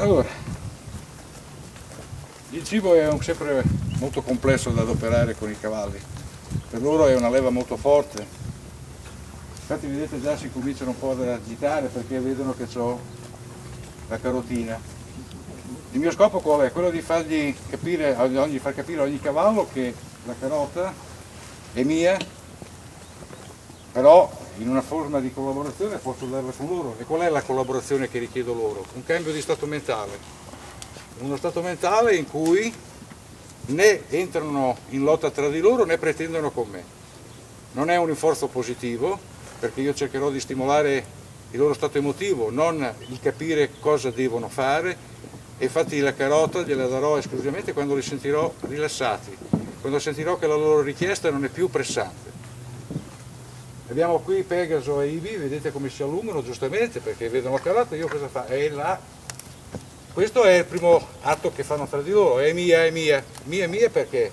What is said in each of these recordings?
Allora, il cibo è un, sempre molto complesso da adoperare con i cavalli, per loro è una leva molto forte, infatti vedete già si cominciano un po' ad agitare perché vedono che ho la carotina. Il mio scopo qual è? Quello di fargli capire, di far capire a ogni cavallo che la carota è mia, però in una forma di collaborazione posso darla con loro. E qual è la collaborazione che richiedo loro? Un cambio di stato mentale. Uno stato mentale in cui né entrano in lotta tra di loro né pretendono con me. Non è un rinforzo positivo, perché io cercherò di stimolare il loro stato emotivo, non il capire cosa devono fare e infatti la carota gliela darò esclusivamente quando li sentirò rilassati, quando sentirò che la loro richiesta non è più pressante. Abbiamo qui Pegaso e Ivi, vedete come si allungano giustamente perché vedono la carota, io cosa fa? È là. Questo è il primo atto che fanno tra di loro, è mia, è mia, mia, mia perché?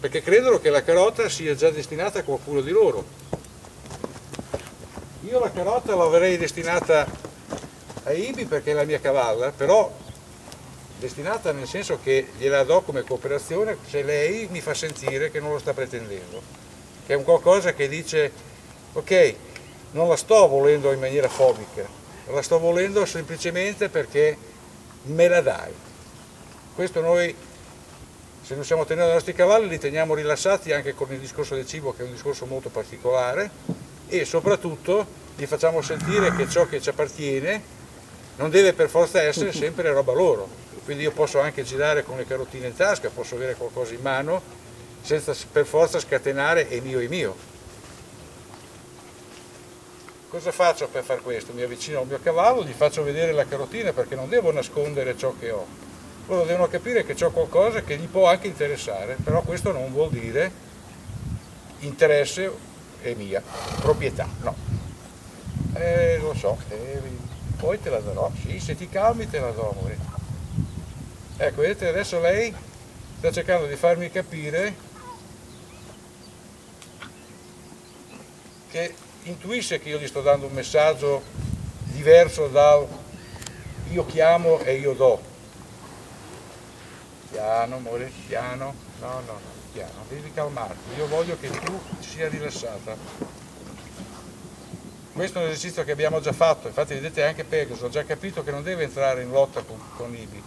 Perché credono che la carota sia già destinata a qualcuno di loro. Io la carota l'avrei destinata a Ibi perché è la mia cavalla, però destinata nel senso che gliela do come cooperazione se lei mi fa sentire che non lo sta pretendendo, che è un qualcosa che dice ok, non la sto volendo in maniera fobica, la sto volendo semplicemente perché me la dai. Questo noi, se non siamo tenere i nostri cavalli, li teniamo rilassati anche con il discorso del cibo, che è un discorso molto particolare, e soprattutto gli facciamo sentire che ciò che ci appartiene non deve per forza essere sempre roba loro. Quindi io posso anche girare con le carotine in tasca, posso avere qualcosa in mano, senza per forza scatenare è mio e mio Cosa faccio per fare questo? Mi avvicino al mio cavallo, gli faccio vedere la carotina perché non devo nascondere ciò che ho. Loro devono capire che ho qualcosa che gli può anche interessare, però questo non vuol dire interesse è mia, proprietà, no. Eh, lo so, eh, poi te la darò, sì, se ti calmi te la do. Ecco, vedete, adesso lei sta cercando di farmi capire che intuisce che io gli sto dando un messaggio diverso dal io chiamo e io do. Piano, amore, piano, no, no, no, piano, devi calmarti, io voglio che tu sia rilassata. Questo è un esercizio che abbiamo già fatto, infatti vedete anche Pegasus, ho già capito che non deve entrare in lotta con, con Ibi.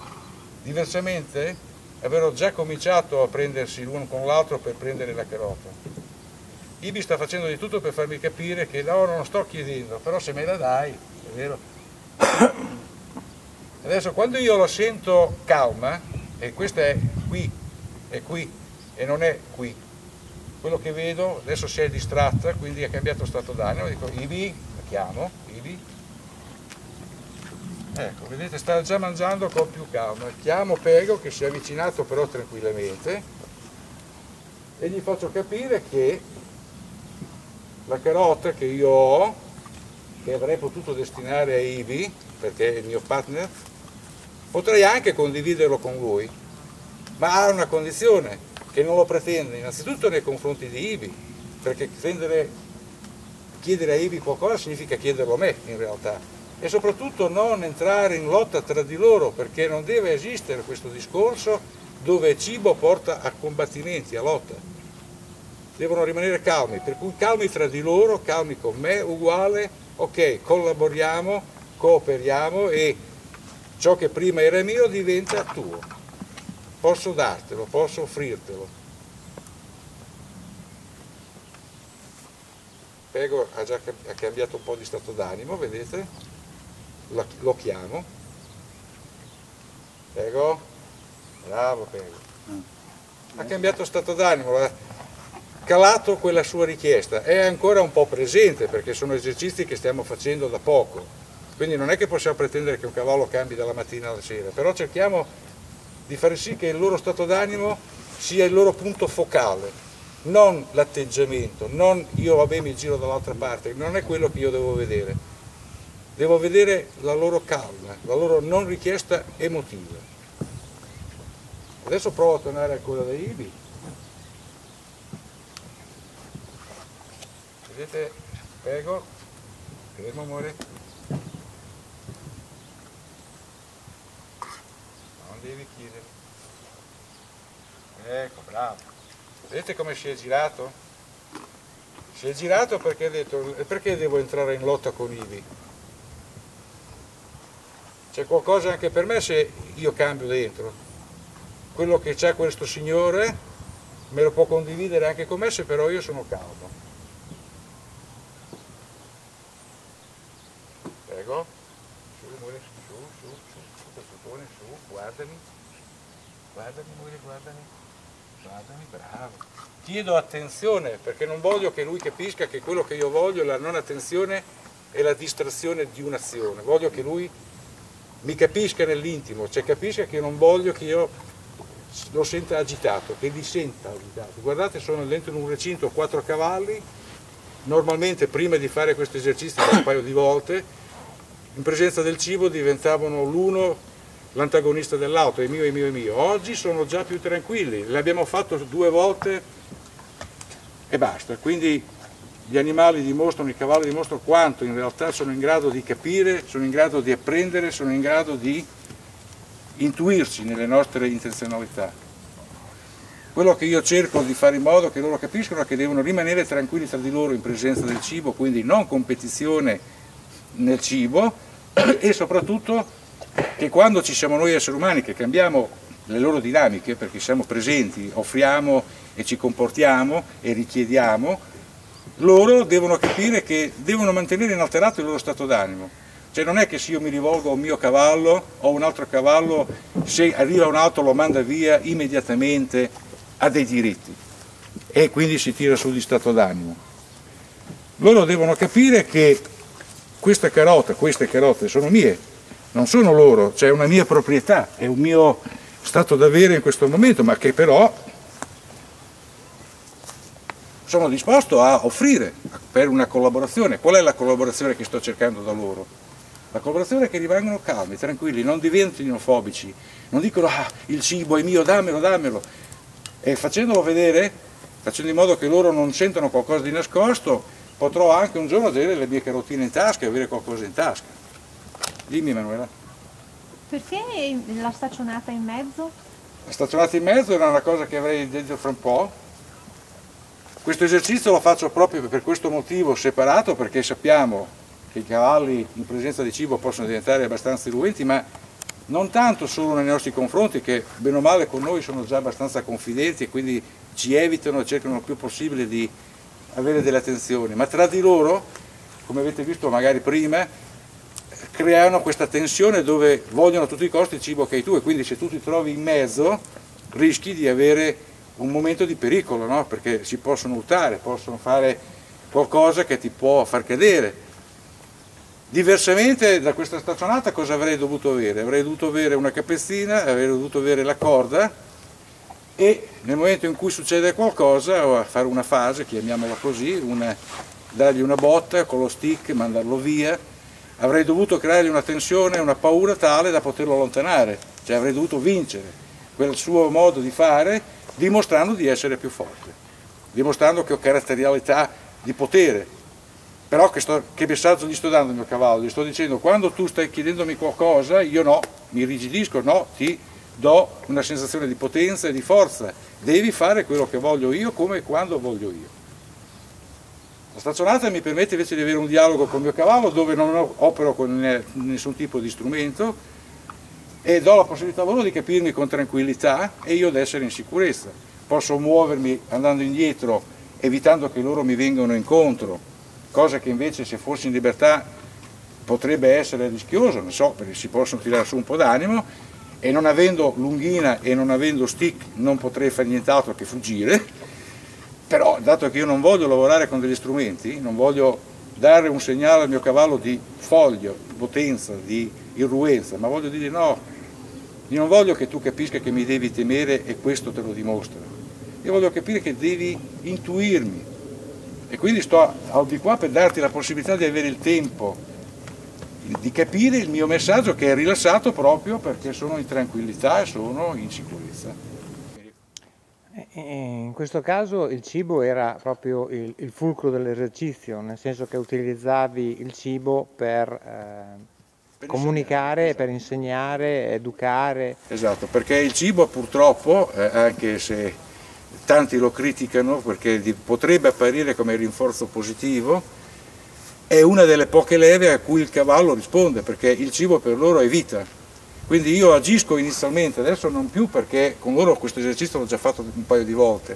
Diversamente avrò già cominciato a prendersi l'uno con l'altro per prendere la carota. Ibi sta facendo di tutto per farmi capire che no, non sto chiedendo, però se me la dai, è vero. Adesso quando io la sento calma, e questa è qui, è qui, e non è qui, quello che vedo, adesso si è distratta, quindi ha cambiato stato d'animo, dico Ibi, la chiamo, Ibi, ecco, vedete sta già mangiando con più calma, chiamo Pego che si è avvicinato però tranquillamente e gli faccio capire che la carota che io ho, che avrei potuto destinare a Ivi, perché è il mio partner, potrei anche condividerlo con lui, ma ha una condizione, che non lo pretende, innanzitutto nei confronti di Ivi, perché prendere, chiedere a Ivi qualcosa significa chiederlo a me in realtà, e soprattutto non entrare in lotta tra di loro, perché non deve esistere questo discorso dove cibo porta a combattimenti, a lotta. Devono rimanere calmi, per cui calmi tra di loro, calmi con me, uguale, ok, collaboriamo, cooperiamo e ciò che prima era mio diventa tuo. Posso dartelo, posso offrirtelo. Pego ha già ha cambiato un po' di stato d'animo, vedete? Lo, lo chiamo. Pego? Bravo Pego. Ha cambiato stato d'animo, calato quella sua richiesta, è ancora un po' presente perché sono esercizi che stiamo facendo da poco, quindi non è che possiamo pretendere che un cavallo cambi dalla mattina alla sera, però cerchiamo di fare sì che il loro stato d'animo sia il loro punto focale, non l'atteggiamento, non io vabbè mi giro dall'altra parte, non è quello che io devo vedere. devo vedere la loro calma, la loro non richiesta emotiva. Adesso provo a tornare a quella dei Ibi. Vedete, prego, fermo amore. Devi chiedere. Ecco, bravo. Vedete come si è girato? Si è girato perché ha detto, perché devo entrare in lotta con Ivi? C'è qualcosa anche per me se io cambio dentro. Quello che c'è questo signore me lo può condividere anche con me se però io sono calmo. Prego. Amore, su, su, su, su, su, su, guardami. Guardami, amore, guardami. Guardami, bravo. Chiedo attenzione perché non voglio che lui capisca che quello che io voglio è la non attenzione e la distrazione di un'azione. Voglio che lui mi capisca nell'intimo, cioè capisca che io non voglio che io lo senta agitato, che li senta agitato. Guardate, sono dentro un recinto a quattro cavalli, normalmente prima di fare questo esercizio un paio di volte, in presenza del cibo diventavano l'uno l'antagonista dell'auto, è mio, è mio, è mio. Oggi sono già più tranquilli, l'abbiamo fatto due volte e basta. Quindi gli animali dimostrano, i cavalli dimostrano quanto in realtà sono in grado di capire, sono in grado di apprendere, sono in grado di intuirsi nelle nostre intenzionalità. Quello che io cerco di fare in modo che loro capiscano è che devono rimanere tranquilli tra di loro in presenza del cibo, quindi non competizione nel cibo e soprattutto che quando ci siamo noi esseri umani che cambiamo le loro dinamiche perché siamo presenti, offriamo e ci comportiamo e richiediamo, loro devono capire che devono mantenere inalterato il loro stato d'animo. Cioè non è che se io mi rivolgo a un mio cavallo o a un altro cavallo, se arriva un'auto lo manda via immediatamente, ha dei diritti e quindi si tira su di stato d'animo. Loro devono capire che questa carota, queste carote sono mie, non sono loro, c'è cioè una mia proprietà, è un mio stato d'avere in questo momento, ma che però sono disposto a offrire per una collaborazione. Qual è la collaborazione che sto cercando da loro? La collaborazione è che rimangano calmi, tranquilli, non diventino fobici, non dicono ah, il cibo è mio, dammelo, dammelo. E facendolo vedere, facendo in modo che loro non sentano qualcosa di nascosto, potrò anche un giorno avere le mie carotine in tasca e avere qualcosa in tasca. Dimmi Emanuela. Perché la staccionata in mezzo? La staccionata in mezzo era una cosa che avrei detto fra un po', questo esercizio lo faccio proprio per questo motivo separato perché sappiamo che i cavalli in presenza di cibo possono diventare abbastanza irruenti ma non tanto solo nei nostri confronti che bene o male con noi sono già abbastanza confidenti e quindi ci evitano e cercano il più possibile di avere delle attenzioni, ma tra di loro, come avete visto magari prima, creano questa tensione dove vogliono a tutti i costi il cibo che hai tu e quindi se tu ti trovi in mezzo rischi di avere un momento di pericolo, no? perché si possono urtare, possono fare qualcosa che ti può far cadere. Diversamente da questa staccionata cosa avrei dovuto avere? Avrei dovuto avere una capezzina, avrei dovuto avere la corda e nel momento in cui succede qualcosa, fare una fase, chiamiamola così, una, dargli una botta con lo stick, mandarlo via, avrei dovuto creargli una tensione, una paura tale da poterlo allontanare, cioè avrei dovuto vincere quel suo modo di fare dimostrando di essere più forte, dimostrando che ho caratterialità di potere. Però che, sto, che messaggio gli sto dando al mio cavallo? Gli sto dicendo quando tu stai chiedendomi qualcosa, io no, mi rigidisco, no, ti do una sensazione di potenza e di forza. Devi fare quello che voglio io come e quando voglio io. La stazionata mi permette invece di avere un dialogo con il mio cavallo dove non opero con nessun tipo di strumento, e do la possibilità a loro di capirmi con tranquillità e io ad essere in sicurezza. Posso muovermi andando indietro evitando che loro mi vengano incontro, cosa che invece se fossi in libertà potrebbe essere rischioso, non so, perché si possono tirare su un po' d'animo e non avendo lunghina e non avendo stick non potrei fare nient'altro che fuggire, però dato che io non voglio lavorare con degli strumenti, non voglio dare un segnale al mio cavallo di foglio, potenza, di irruenza, ma voglio dire no, io non voglio che tu capisca che mi devi temere e questo te lo dimostra. Io voglio capire che devi intuirmi. E quindi sto al di qua per darti la possibilità di avere il tempo di capire il mio messaggio che è rilassato proprio perché sono in tranquillità e sono in sicurezza. In questo caso il cibo era proprio il, il fulcro dell'esercizio, nel senso che utilizzavi il cibo per, eh, per comunicare, esatto. per insegnare, educare. Esatto, perché il cibo purtroppo, eh, anche se tanti lo criticano perché potrebbe apparire come rinforzo positivo, è una delle poche leve a cui il cavallo risponde, perché il cibo per loro è vita. Quindi io agisco inizialmente, adesso non più perché con loro questo esercizio l'ho già fatto un paio di volte,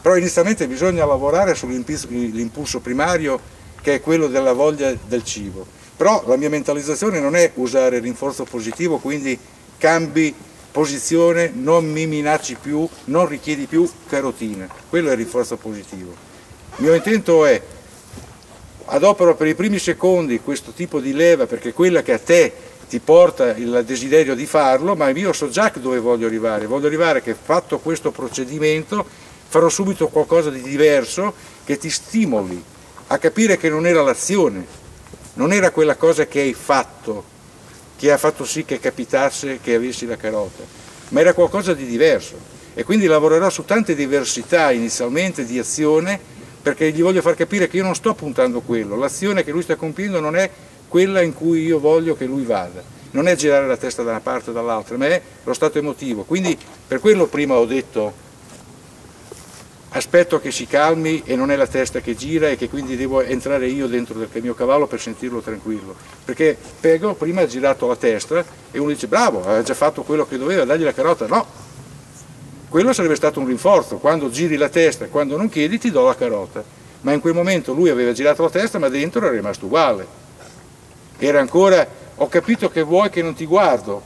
però inizialmente bisogna lavorare sull'impulso primario che è quello della voglia del cibo. Però la mia mentalizzazione non è usare il rinforzo positivo, quindi cambi posizione, non mi minacci più, non richiedi più carotina, quello è il rinforzo positivo. Il mio intento è adopero per i primi secondi questo tipo di leva perché è quella che a te ti porta il desiderio di farlo, ma io so già dove voglio arrivare, voglio arrivare che fatto questo procedimento farò subito qualcosa di diverso che ti stimoli a capire che non era l'azione, non era quella cosa che hai fatto che ha fatto sì che capitasse che avessi la carota, ma era qualcosa di diverso. E quindi lavorerò su tante diversità inizialmente di azione perché gli voglio far capire che io non sto puntando quello, l'azione che lui sta compiendo non è quella in cui io voglio che lui vada. Non è girare la testa da una parte o dall'altra, ma è lo stato emotivo. Quindi per quello prima ho detto aspetto che si calmi e non è la testa che gira e che quindi devo entrare io dentro del mio cavallo per sentirlo tranquillo. Perché Pego prima ha girato la testa e uno dice bravo, ha già fatto quello che doveva, dagli la carota. No, quello sarebbe stato un rinforzo, quando giri la testa, quando non chiedi ti do la carota. Ma in quel momento lui aveva girato la testa ma dentro era rimasto uguale era ancora, ho capito che vuoi che non ti guardo.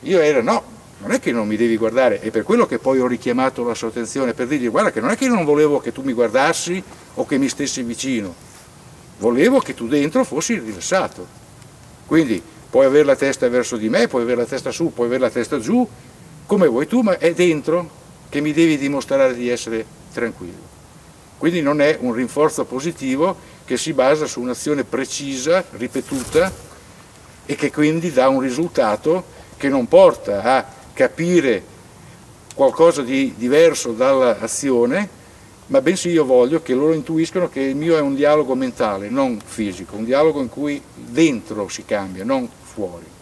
Io era no, non è che non mi devi guardare, è per quello che poi ho richiamato la sua attenzione, per dirgli guarda che non è che io non volevo che tu mi guardassi o che mi stessi vicino, volevo che tu dentro fossi rilassato. Quindi puoi avere la testa verso di me, puoi avere la testa su, puoi avere la testa giù, come vuoi tu, ma è dentro che mi devi dimostrare di essere tranquillo. Quindi non è un rinforzo positivo che si basa su un'azione precisa, ripetuta e che quindi dà un risultato che non porta a capire qualcosa di diverso dall'azione, ma bensì io voglio che loro intuiscano che il mio è un dialogo mentale, non fisico, un dialogo in cui dentro si cambia, non fuori.